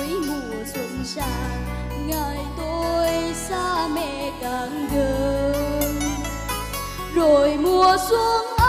cuối mùa xuân xa ngày tôi xa mẹ càng gần rồi mùa xuân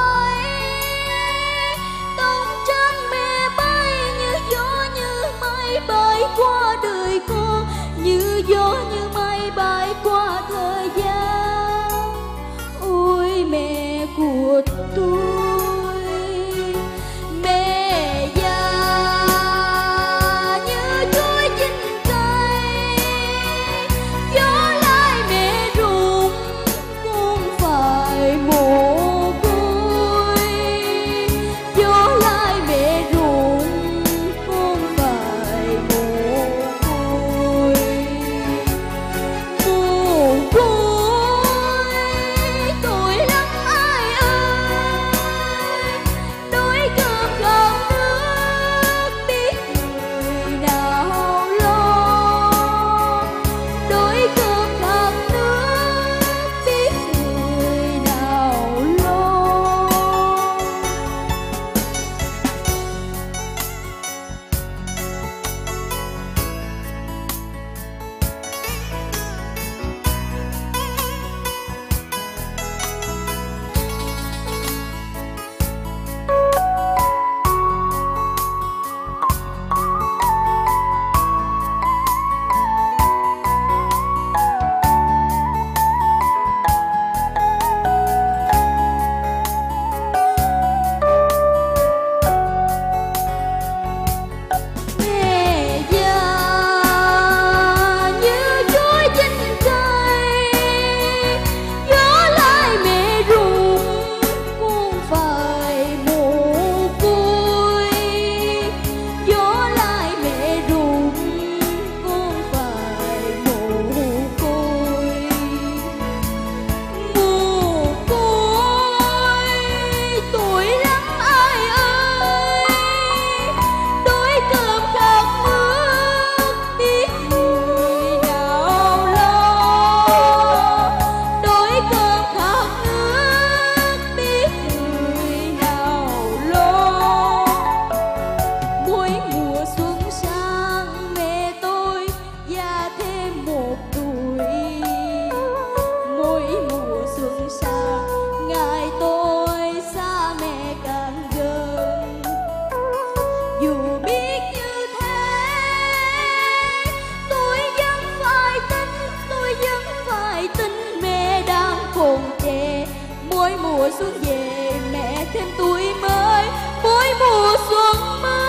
mỗi mùa xuân về mẹ thêm tuổi mới mỗi mùa xuân mới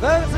哎。